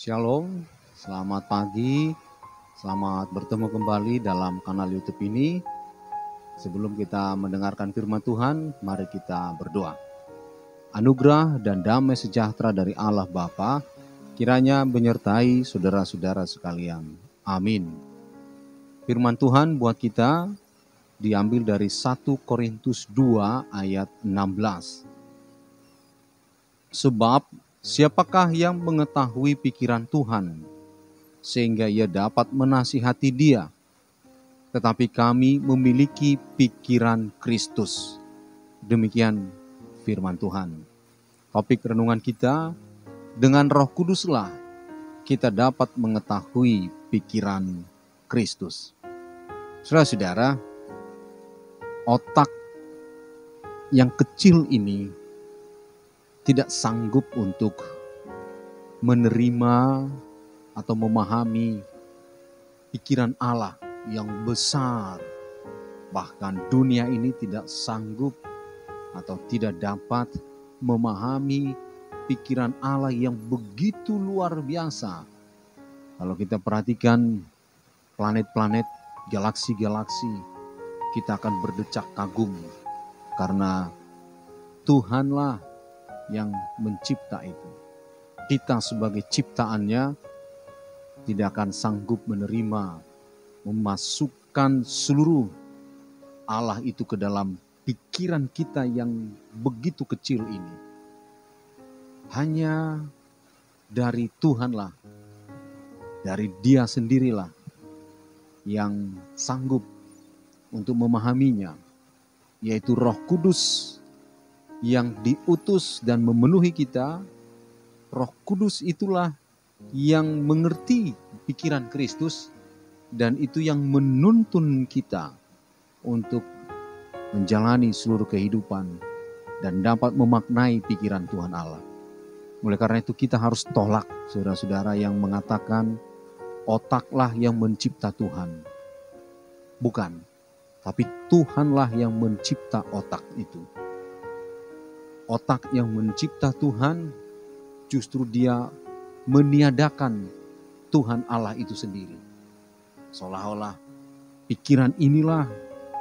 Shalom, selamat pagi, selamat bertemu kembali dalam kanal YouTube ini. Sebelum kita mendengarkan firman Tuhan, mari kita berdoa. Anugerah dan damai sejahtera dari Allah Bapa kiranya menyertai saudara-saudara sekalian. Amin. Firman Tuhan buat kita diambil dari 1 Korintus 2 ayat 16. Sebab Siapakah yang mengetahui pikiran Tuhan sehingga ia dapat menasihati dia? Tetapi kami memiliki pikiran Kristus. Demikian firman Tuhan. Topik renungan kita, dengan roh kuduslah kita dapat mengetahui pikiran Kristus. Saudara-saudara, otak yang kecil ini tidak sanggup untuk menerima atau memahami pikiran Allah yang besar. Bahkan dunia ini tidak sanggup atau tidak dapat memahami pikiran Allah yang begitu luar biasa. Kalau kita perhatikan planet-planet, galaksi-galaksi, kita akan berdecak kagum karena Tuhanlah yang mencipta itu. Kita sebagai ciptaannya tidak akan sanggup menerima, memasukkan seluruh Allah itu ke dalam pikiran kita yang begitu kecil ini. Hanya dari Tuhanlah, dari Dia sendirilah yang sanggup untuk memahaminya, yaitu Roh Kudus yang diutus dan memenuhi kita, Roh Kudus itulah yang mengerti pikiran Kristus dan itu yang menuntun kita untuk menjalani seluruh kehidupan dan dapat memaknai pikiran Tuhan Allah. Oleh karena itu kita harus tolak saudara-saudara yang mengatakan otaklah yang mencipta Tuhan. Bukan, tapi Tuhanlah yang mencipta otak itu otak yang mencipta Tuhan, justru dia meniadakan Tuhan Allah itu sendiri. Seolah-olah pikiran inilah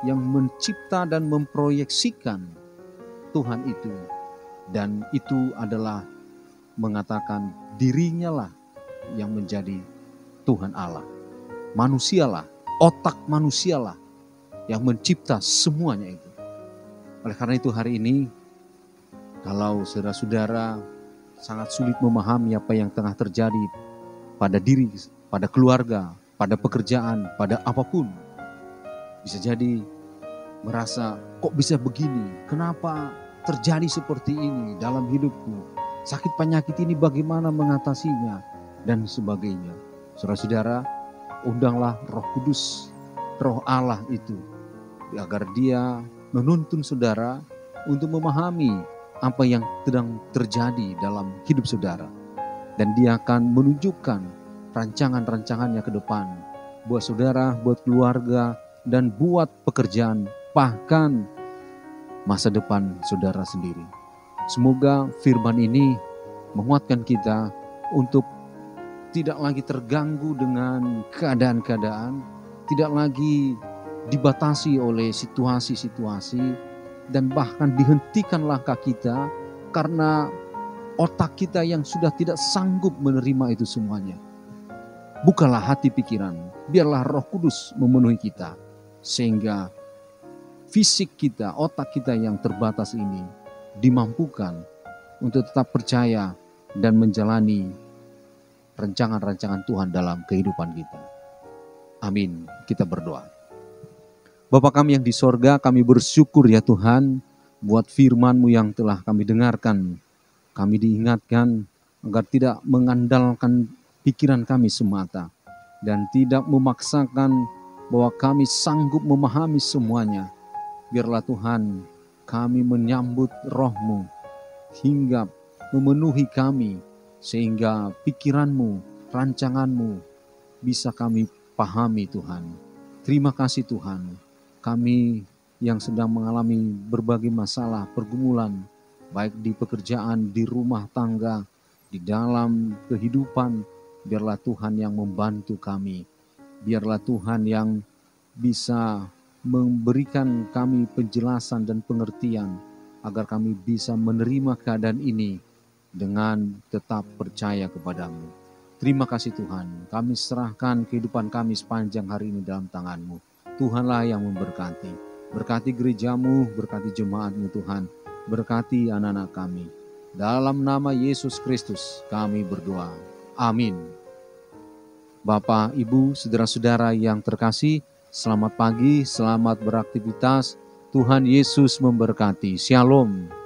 yang mencipta dan memproyeksikan Tuhan itu. Dan itu adalah mengatakan dirinya lah yang menjadi Tuhan Allah. Manusialah, otak manusialah yang mencipta semuanya itu. Oleh karena itu hari ini kalau saudara-saudara sangat sulit memahami apa yang tengah terjadi pada diri, pada keluarga, pada pekerjaan, pada apa pun. Bisa jadi merasa kok bisa begini, kenapa terjadi seperti ini dalam hidupku. Sakit penyakit ini bagaimana mengatasinya dan sebagainya. Saudara-saudara, undanglah roh kudus, roh Allah itu. Agar dia menuntun saudara untuk memahami apa yang sedang terjadi dalam hidup saudara. Dan dia akan menunjukkan rancangan-rancangannya ke depan. Buat saudara, buat keluarga, dan buat pekerjaan, bahkan masa depan saudara sendiri. Semoga firman ini menguatkan kita untuk tidak lagi terganggu dengan keadaan-keadaan, tidak lagi dibatasi oleh situasi-situasi, dan bahkan dihentikan langkah kita karena otak kita yang sudah tidak sanggup menerima itu semuanya. Bukalah hati pikiran, biarlah roh kudus memenuhi kita. Sehingga fisik kita, otak kita yang terbatas ini dimampukan untuk tetap percaya dan menjalani rancangan-rancangan Tuhan dalam kehidupan kita. Amin. Kita berdoa. Bapak kami yang di sorga, kami bersyukur ya Tuhan buat firman-Mu yang telah kami dengarkan. Kami diingatkan agar tidak mengandalkan pikiran kami semata dan tidak memaksakan bahwa kami sanggup memahami semuanya. Biarlah Tuhan kami menyambut roh-Mu hingga memenuhi kami sehingga pikiran-Mu, rancangan-Mu bisa kami pahami Tuhan. Terima kasih Tuhan kami yang sedang mengalami berbagai masalah, pergumulan, baik di pekerjaan, di rumah tangga, di dalam kehidupan, biarlah Tuhan yang membantu kami. Biarlah Tuhan yang bisa memberikan kami penjelasan dan pengertian agar kami bisa menerima keadaan ini dengan tetap percaya kepadamu. Terima kasih Tuhan, kami serahkan kehidupan kami sepanjang hari ini dalam tanganmu. Tuhanlah yang memberkati. Berkati gerejamu, berkati jemaatmu Tuhan, berkati anak-anak kami. Dalam nama Yesus Kristus kami berdoa. Amin. Bapak, Ibu, saudara-saudara yang terkasih, selamat pagi, selamat beraktivitas. Tuhan Yesus memberkati. Shalom.